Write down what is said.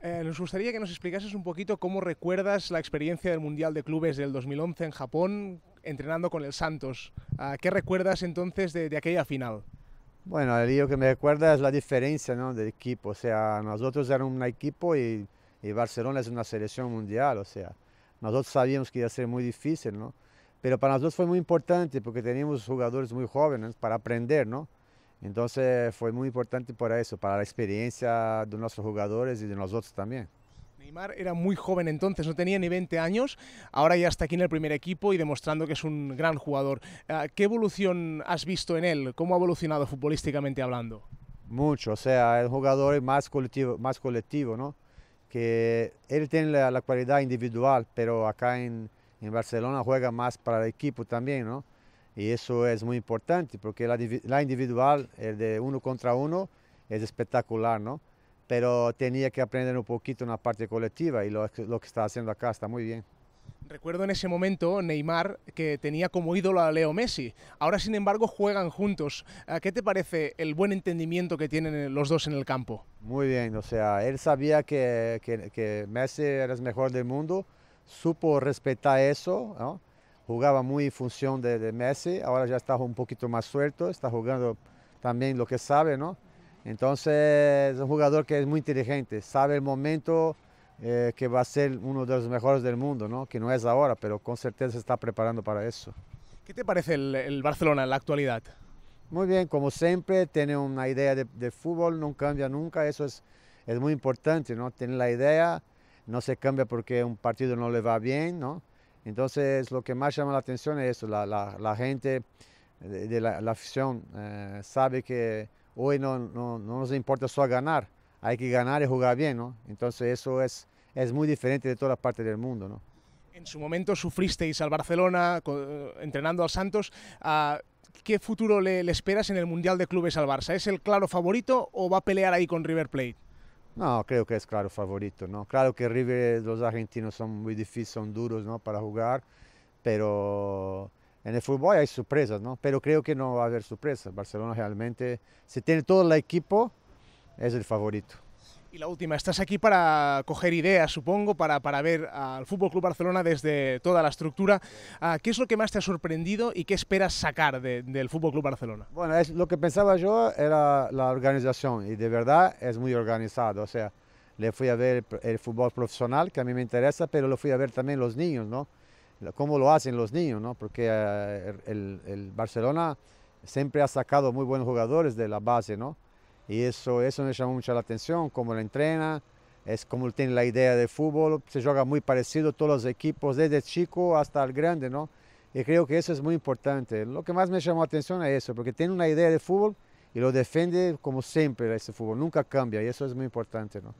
Eh, nos gustaría que nos explicases un poquito cómo recuerdas la experiencia del Mundial de Clubes del 2011 en Japón, entrenando con el Santos. Ah, ¿Qué recuerdas entonces de, aquella final? Bueno, lío que me recuerda es la diferencia ¿no? del equipo. O sea, nosotros éramos un equipo y, y Barcelona es una selección mundial. O sea, nosotros sabíamos que iba a ser muy difícil, ¿no? Pero para nosotros fue muy importante porque teníamos jugadores muy jóvenes para aprender, ¿no? Entonces fue muy importante por eso, para la experiencia de nuestros jugadores y de nosotros también. Neymar era muy joven entonces, no tenía ni 20 años, ahora ya está aquí en el primer equipo y demostrando que es un gran jugador. Ah, ¿Qué evolución has visto en él? ¿Cómo ha evolucionado futbolísticamente hablando? Mucho, o sea, el jugador más colectivo, más colectivo ¿no? Que él tiene la, la cualidad individual, pero acá en, en Barcelona juega más para el equipo también, ¿no? Y eso es muy importante porque la, la, individual, el de uno contra uno, es espectacular, ¿no? Pero tenía que aprender un poquito una parte colectiva y lo, lo, que está haciendo acá está muy bien. Recuerdo en ese momento Neymar que tenía como ídolo a Leo Messi. Ahora, sin embargo, juegan juntos. ¿Qué te parece el buen entendimiento que tienen los dos en el campo? Muy bien, o sea, él sabía que, que, que Messi era el mejor del mundo, supo respetar eso, ¿no? Jugaba muy en función de, de, Messi, ahora ya está un poquito más suelto, está jugando también lo que sabe, ¿no? Entonces es un jugador que es muy inteligente, sabe el momento eh, que va a ser uno de los mejores del mundo, ¿no? Que no es ahora, pero con certeza se está preparando para eso. ¿Qué te parece el, el Barcelona en la actualidad? Muy bien, como siempre, tiene una idea de, de fútbol, no cambia nunca, eso es, es muy importante, ¿no? Tiene la idea, no se cambia porque un partido no le va bien, ¿no? Entonces, lo que más llama la atención es eso, la, la, la gente de, de la, la, afición eh, sabe que hoy no, no, no, nos importa solo ganar, hay que ganar y jugar bien, ¿no? Entonces, eso es, es muy diferente de todas las partes del mundo, ¿no? En su momento sufristeis al Barcelona entrenando al Santos. Uh, ¿Qué futuro le, le esperas en el Mundial de Clubes al Barça? ¿Es el claro favorito o va a pelear ahí con River Plate? No, creo que es claro favorito, ¿no? Claro que River, los argentinos son muy difíciles, son duros, ¿no? Para jugar, pero en el fútbol hay sorpresas, ¿no? Pero creo que no va a haber sorpresas. Barcelona realmente, si tiene todo el equipo, es el favorito. Y la última, estás aquí para coger ideas, supongo, para, para ver al Fútbol Club Barcelona desde toda la estructura. ¿Qué es lo que más te ha sorprendido y qué esperas sacar de, del Fútbol Club Barcelona? Bueno, es, lo que pensaba yo era la organización y de verdad es muy organizado. O sea, le fui a ver el fútbol profesional, que a mí me interesa, pero lo fui a ver también los niños, ¿no? Cómo lo hacen los niños, ¿no? Porque uh, el, el Barcelona siempre ha sacado muy buenos jugadores de la base, ¿no? Y eso, eso me llamó mucho la atención, cómo lo entrena, es como tiene la idea de fútbol, se juega muy parecido todos los equipos, desde chico hasta el grande, ¿no? Y creo que eso es muy importante. Lo que más me llamó la atención es eso, porque tiene una idea de fútbol y lo defiende como siempre ese fútbol, nunca cambia y eso es muy importante, ¿no?